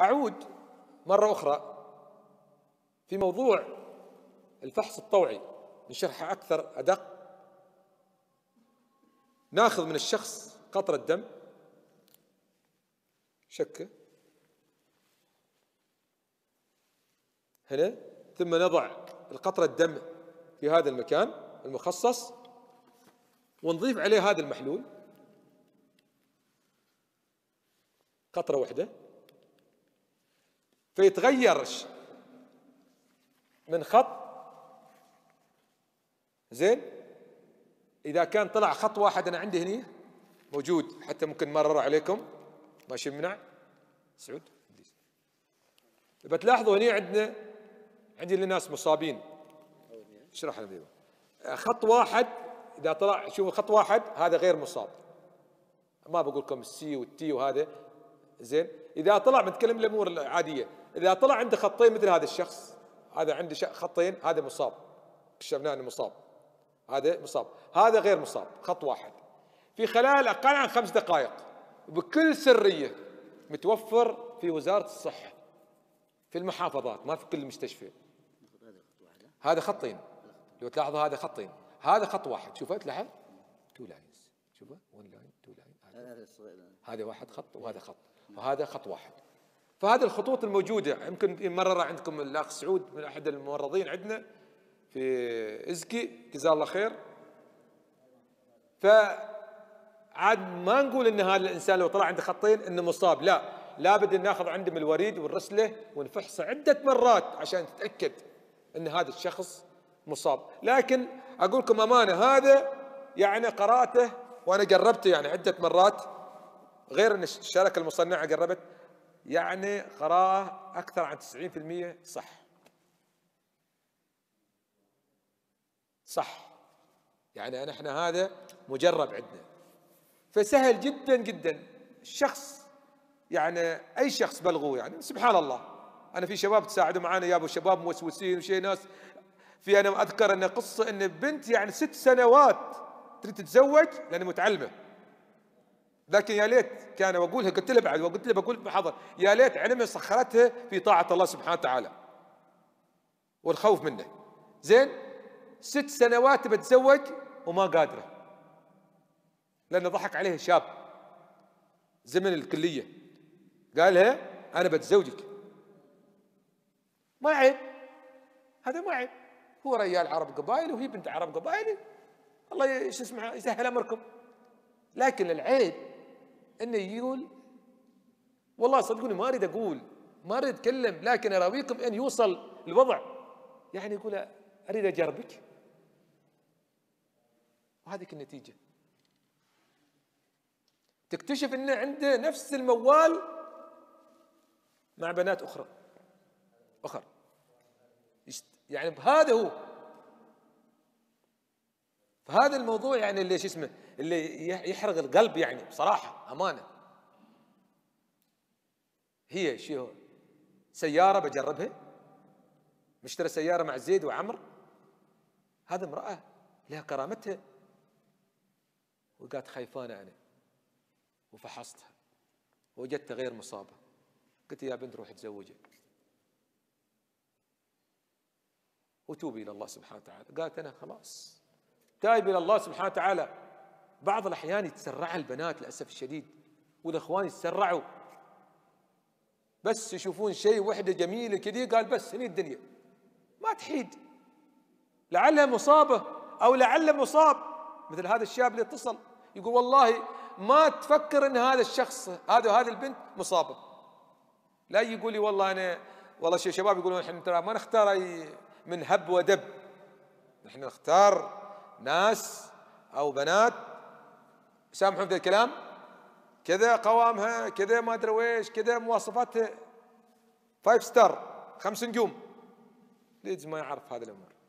أعود مرة أخرى في موضوع الفحص الطوعي نشرحه أكثر أدق. ناخذ من الشخص قطرة دم. شكه هنا. ثم نضع القطرة الدم في هذا المكان المخصص. ونضيف عليه هذا المحلول. قطرة واحدة. فيتغير من خط. زين؟ إذا كان طلع خط واحد أنا عندي هني موجود حتى ممكن مرر عليكم. ماشي يمنع سعود. بتلاحظوا هني عندنا عندي ناس مصابين. اشرح لنا خط واحد إذا طلع شوفوا خط واحد هذا غير مصاب. ما بقول لكم السي والتي وهذا. زين؟ إذا طلع بنتكلم الأمور العادية إذا طلع عنده خطين مثل هذا الشخص هذا عنده خطين هذا مصاب. اكتشفنا إنه مصاب. هذا مصاب. هذا غير مصاب. خط واحد. في خلال أقل عن خمس دقائق بكل سرية متوفر في وزارة الصحة في المحافظات ما في كل مستشفى. هذا خطين. لو تلاحظوا هذا خطين. هذا خط واحد. شوفه تلاحظ؟ two lines شوفه. one line two line هذا واحد خط وهذا خط. وهذا خط واحد. فهذه الخطوط الموجودة يمكن مرة عندكم الأخ سعود من أحد الممرضين عندنا في إزكي جزاه الله خير. فعاد ما نقول إن هذا الإنسان لو طلع عنده خطين إنه مصاب لا. لابد أن نأخذ عنده من الوريد ونرسله ونفحصه عدة مرات عشان تتأكد إن هذا الشخص مصاب. لكن أقول لكم أمانة هذا يعني قراته وأنا قربته يعني عدة مرات غير إن الشركة المصنعة قربت يعني قراءة أكثر عن 90% صح. صح. يعني نحن هذا مجرب عندنا. فسهل جدا جدا. الشخص يعني أي شخص بلغوه يعني سبحان الله. أنا في شباب تساعدوا معنا يا ابو شباب موسوسين وشي ناس. في أنا أذكر أن قصة أن بنت يعني ست سنوات تريد تتزوج لأنها متعلمة. لكن يا ليت كان واقولها قلت له بعد وقلت له بقول بحضر يا ليت علمها سخرتها في طاعة الله سبحانه وتعالى والخوف منه. زين؟ ست سنوات بتزوج وما قادرة. لأنه ضحك عليه شاب زمن الكلية. قالها أنا بتزوجك. ما عيب. هذا ما عيب. هو رجال عرب قبائل وهي بنت عرب قبائل. الله إيش اسمه يسهل أمركم. لكن العيب إنه يقول والله صدقوني ما أريد أقول ما أريد أتكلم لكن اراويكم أن يوصل الوضع. يعني يقول أريد اجربك وهذه النتيجة. تكتشف انه عنده نفس الموال مع بنات أخرى أخر. يعني هذا هو. فهذا الموضوع يعني اللي شو اسمه اللي يحرق القلب يعني بصراحة أمانة. هي شو سيارة بجربها؟ مشتري سيارة مع زيد وعمر؟ هذا امرأة لها كرامتها. وقالت خايفانة أنا. وفحصتها. وجدتها غير مصابة. قلت يا بنت روحي تزوجي وتوبي إلى الله سبحانه وتعالى. قالت أنا خلاص. تائب إلى الله سبحانه وتعالى. بعض الأحيان يتسرع البنات للأسف الشديد والإخوان يتسرعوا. بس يشوفون شيء وحدة جميلة كذي قال بس هني الدنيا. ما تحيد. لعلها مصابة أو لعله مصاب. مثل هذا الشاب اللي اتصل يقول والله ما تفكر إن هذا الشخص هذا هذه البنت مصابة. لا يقول لي والله أنا والله شباب يقولون إحنا ترى ما نختار أي من هب ودب. نحن نختار ناس أو بنات. سامحوني في الكلام؟ كذا قوامها كذا ما أدري ويش كذا مواصفاتها. five star خمس نجوم. الإيدز ما يعرف هذه الأمور.